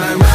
like